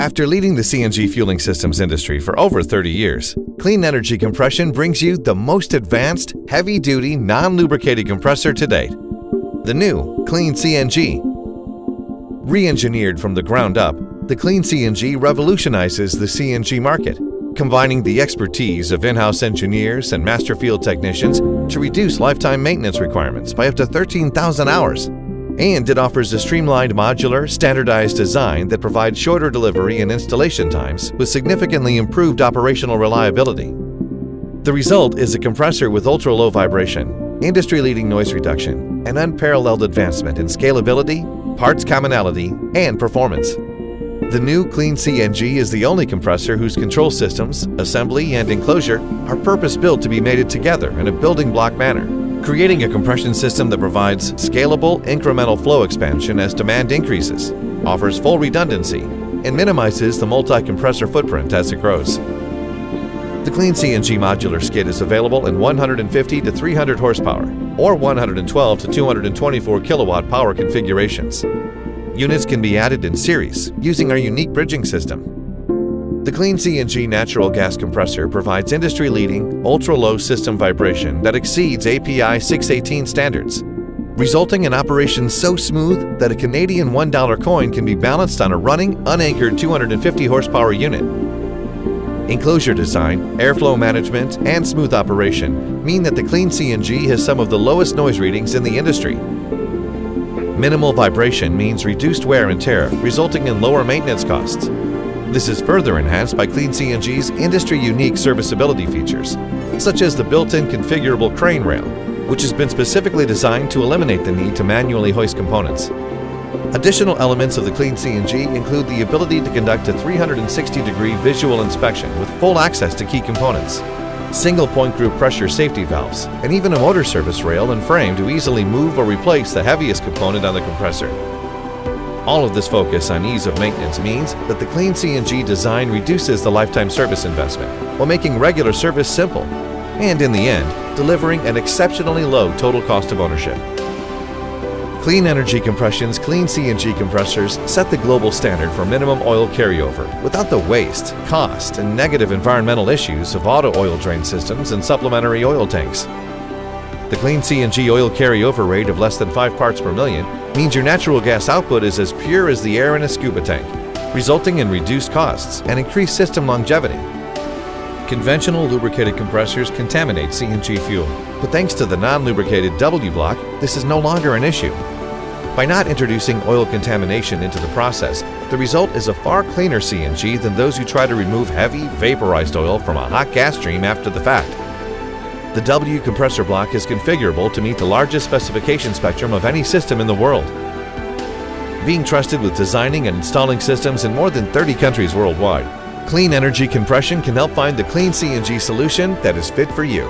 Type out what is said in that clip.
After leading the CNG fueling systems industry for over 30 years, Clean Energy Compression brings you the most advanced, heavy-duty, non-lubricated compressor to date. The new Clean CNG. Re-engineered from the ground up, the Clean CNG revolutionizes the CNG market, combining the expertise of in-house engineers and master field technicians to reduce lifetime maintenance requirements by up to 13,000 hours. And it offers a streamlined modular, standardized design that provides shorter delivery and installation times with significantly improved operational reliability. The result is a compressor with ultra-low vibration, industry-leading noise reduction, and unparalleled advancement in scalability, parts commonality, and performance. The new Clean CNG is the only compressor whose control systems, assembly, and enclosure are purpose-built to be mated together in a building block manner creating a compression system that provides scalable, incremental flow expansion as demand increases, offers full redundancy, and minimizes the multi-compressor footprint as it grows. The Clean CNG modular skid is available in 150 to 300 horsepower or 112 to 224 kilowatt power configurations. Units can be added in series using our unique bridging system the Clean CNG natural gas compressor provides industry-leading, ultra-low system vibration that exceeds API 618 standards, resulting in operations so smooth that a Canadian $1 coin can be balanced on a running, unanchored 250 horsepower unit. Enclosure design, airflow management, and smooth operation mean that the Clean CNG has some of the lowest noise readings in the industry. Minimal vibration means reduced wear and tear, resulting in lower maintenance costs. This is further enhanced by Clean CNG's industry-unique serviceability features, such as the built-in configurable crane rail, which has been specifically designed to eliminate the need to manually hoist components. Additional elements of the Clean CNG include the ability to conduct a 360-degree visual inspection with full access to key components, single-point group pressure safety valves, and even a motor service rail and frame to easily move or replace the heaviest component on the compressor. All of this focus on ease of maintenance means that the Clean CNG design reduces the lifetime service investment while making regular service simple and, in the end, delivering an exceptionally low total cost of ownership. Clean Energy Compression's Clean CNG compressors set the global standard for minimum oil carryover without the waste, cost, and negative environmental issues of auto oil drain systems and supplementary oil tanks. The Clean CNG oil carryover rate of less than 5 parts per million means your natural gas output is as pure as the air in a scuba tank, resulting in reduced costs and increased system longevity. Conventional lubricated compressors contaminate CNG fuel, but thanks to the non-lubricated W block, this is no longer an issue. By not introducing oil contamination into the process, the result is a far cleaner CNG than those who try to remove heavy, vaporized oil from a hot gas stream after the fact. The W compressor block is configurable to meet the largest specification spectrum of any system in the world. Being trusted with designing and installing systems in more than 30 countries worldwide, Clean Energy Compression can help find the clean CNG solution that is fit for you.